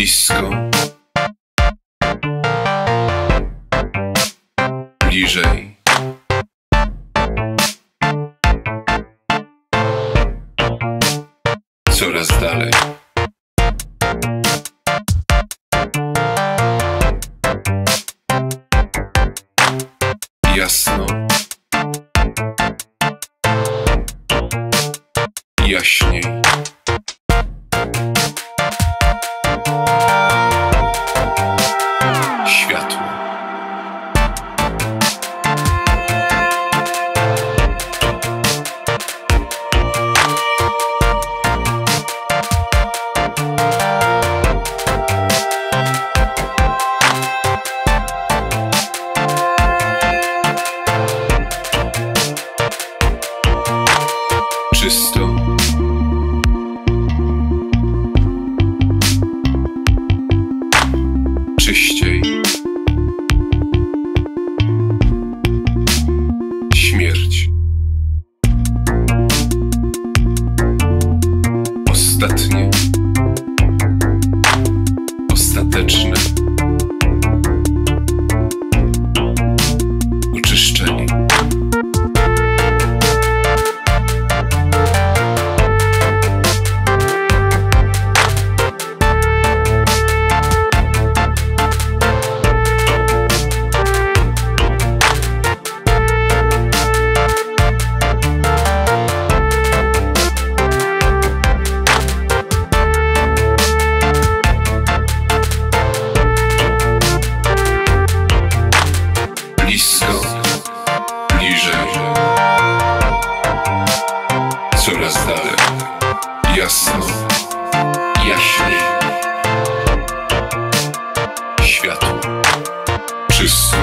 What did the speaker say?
blisko, bliżej. Coraz dalej. Jasno. Jaśniej. ostateczny. jasno, jaśnie, światło, czysto.